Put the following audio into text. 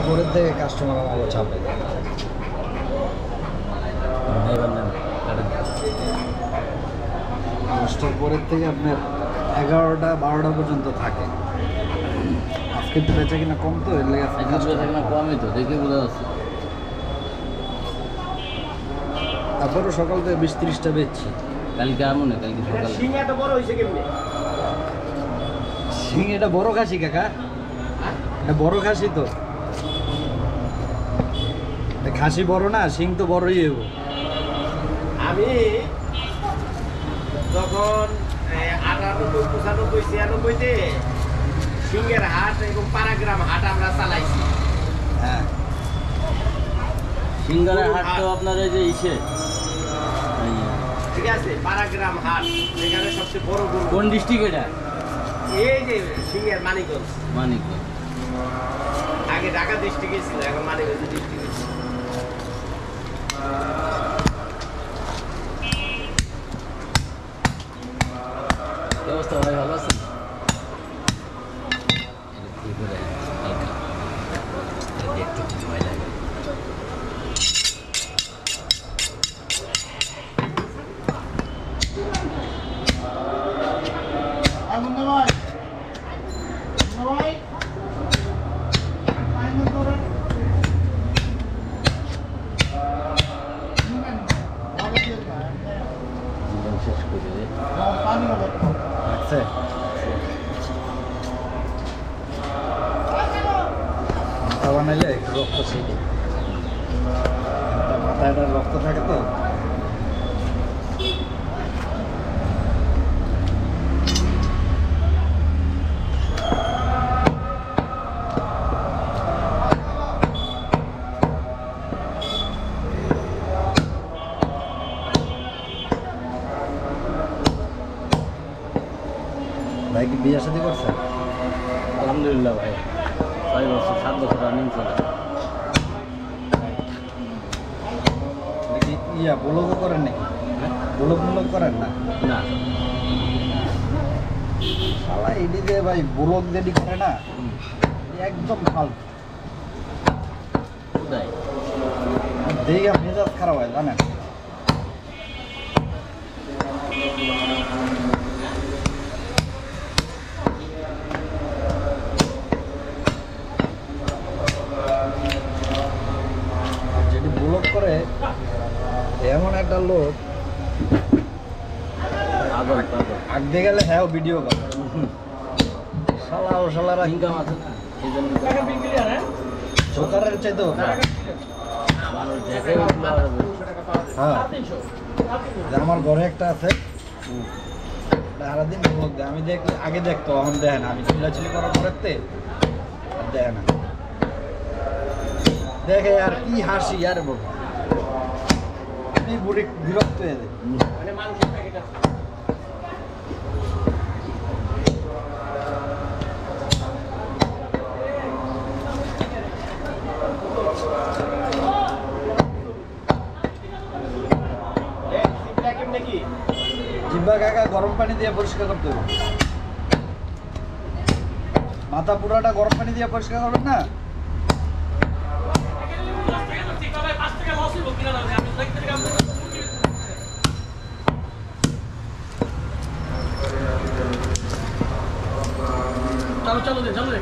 উপরের থেকে কাস্টমার চাপে দশটার পরের থেকে আপনার এগারোটা বারোটা পর্যন্ত থাকে। আজকে বেচা কিনা কম তো এর লেগে আজকে আজকে বেচা কিনা কমই তো দেখে বোঝা যাচ্ছে। তারপরও সকাল থেকে বিশ ত্রিশটা বেচছি। কালকে আমো না কালকে সকালে। সিং এত বড় হয়েছে কেমনে? সিং এটা বড় খাসি কাকা। এটা বড় খাসি তো। খাসি বড় না সিং তো বড়ই হব আমি যখন আটানব্বই পঁচানব্বই ছিয়ানব্বইতে সিংহের হাট এবং পারাগ্রাম হাট আমরা চালাইছি। হ্যাঁ। সিঙ্গারের হাট তো আপনার এই যে ইসে। ঠিক আছে পারাগ্রাম হাট যেখানে সবচেয়ে বড় গরু। কোন ডিস্ট্রিক্ট এটা? এই যে সিংহের মানিকগঞ্জ। মানিক আগে ঢাকা ডিস্ট্রিক্টে ছিল এখন মানিকগঞ্জ ডিস্ট্রিক্টে অবস্থা ভাই ভালো আছেন? দেখতে করে দে রাখছে মাথা বানাইলে একটু রক্ত ছিটে মাথায় রক্ত থাকে তো। ভাই কি বিয়ে শাদী করছে? আলহামদুলিল্লাহ ভাই। ছয় বছর সাত বছর রানিং চলে। ইয়া ব্লগও করেন নাকি? হ্যাঁ? ব্লগ করেন না? না। শালা এডি যে ভাই ব্লগ যেটি করে না একদম ফালতু। দেখে মেজাজ খারাপ হয় জানেন? এমন একটা লোক। আগে গেলে হ্যাঁ ভিডিও করে। শালা ও শালারা। ইনকাম আছে না? হ্যাঁ আমার ঘরে একটা আছে। সারাদিন দেয়। আমি দেখ আগে দেখতো এখন দেখে না। আমি চিল্লাচিল্লি করার পরেতে আর দেখে না। দেখে আর কি হাসি আর বল বিরক্ত হয়ে যাই মানে? জিব্বা কাকা গরম পানি দিয়ে পরিষ্কার করতে হবে। মাথা পুরাটা গরম পানি দিয়ে পরিষ্কার করবেন না? চলো চলো দে চলো দে